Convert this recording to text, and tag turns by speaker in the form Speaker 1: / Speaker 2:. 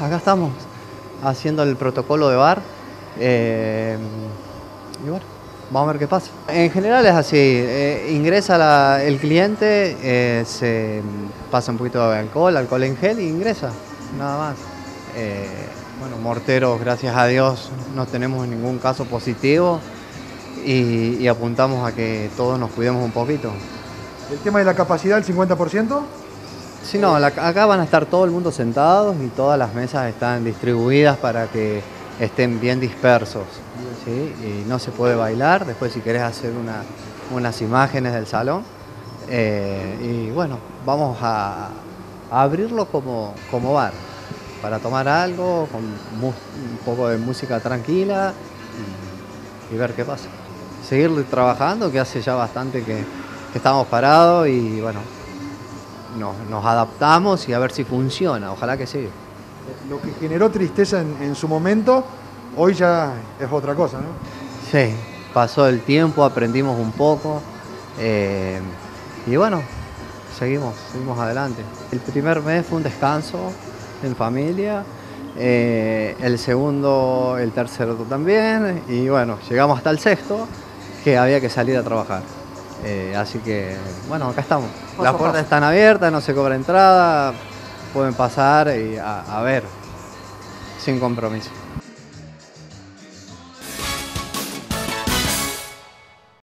Speaker 1: acá estamos haciendo el protocolo de bar. eh, y bueno, vamos a ver qué pasa. En general es así, eh, ingresa el cliente, eh, se pasa un poquito de alcohol, alcohol en gel y ingresa, nada más. Bueno, morteros, gracias a Dios, no tenemos ningún caso positivo y, y apuntamos a que todos nos cuidemos un poquito.
Speaker 2: El tema de la capacidad, el 50%.
Speaker 1: Sí, no, la- acá van a estar todo el mundo sentados y todas las mesas están distribuidas para que estén bien dispersos. ¿sí? Y no se puede bailar. Después, si querés hacer una- unas imágenes del salón. Eh, y bueno, vamos a, abrirlo como, como bar, para tomar algo, con un poco de música tranquila y, ver qué pasa. Seguir trabajando, que hace ya bastante que estamos parados y bueno, nos, nos adaptamos y a ver si funciona, ojalá que sí.
Speaker 2: Lo que generó tristeza en, en su momento, hoy ya es otra cosa, ¿no?
Speaker 1: Sí, pasó el tiempo, aprendimos un poco eh, y bueno, seguimos, seguimos adelante. El primer mes fue un descanso en familia, eh, el segundo, el tercero también y bueno, llegamos hasta el sexto que había que salir a trabajar. Eh, así que bueno, acá estamos. Las puertas
Speaker 2: paso.
Speaker 1: están abiertas, no se cobra entrada, pueden pasar y a, a ver, sin compromiso.